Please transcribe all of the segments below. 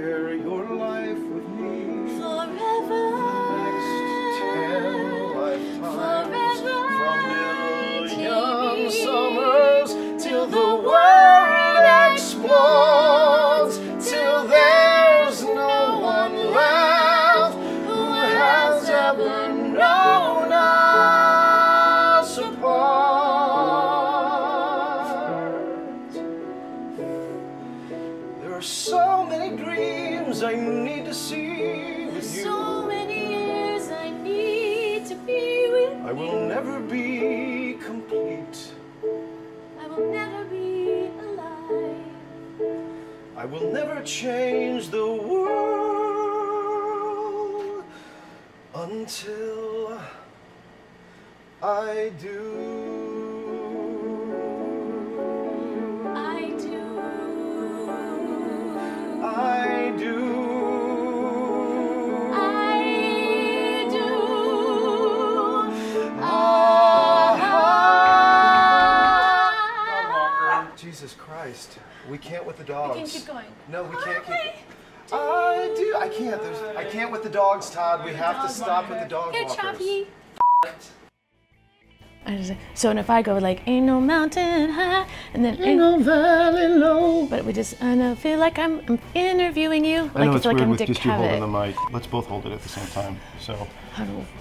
share your life with me. Are so many dreams I need to see with you. So many years I need to be with I will never be complete. I will never be alive. I will never change the world until I do. Jesus Christ. We can't with the dogs. We can keep going. No, we can't Okay. keep. I do. I can't. There's. I can't with the dogs, Todd. We have to stop with the dog walkers. Choppy. I just, so and if I go like ain't no mountain high and then ain't no valley low. but we just I know feel like I'm, I'm interviewing you I know like it's feel like weird I'm with Dick just you holding the mic. Let's both hold it at the same time. So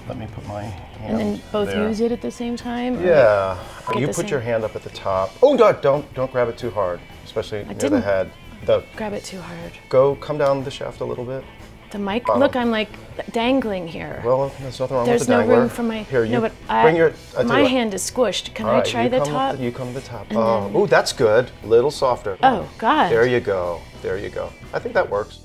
let me put my hand and then both there. use it at the same time. Yeah. Get You put same- your hand up at the top. Oh, don't don't don't grab it too hard, especially near the didn't. head. The Grab it too hard. go come down the shaft a little bit. The mic. Bottom. Look, I'm like dangling here. Well, there's nothing wrong There's with the no room for my. Here, you no, but I, bring your. I my hand is squished. Can All I try the top? Up, you come to the top. Oh, ooh, that's good. A little softer. Oh, God. There you go. There you go. I think that works.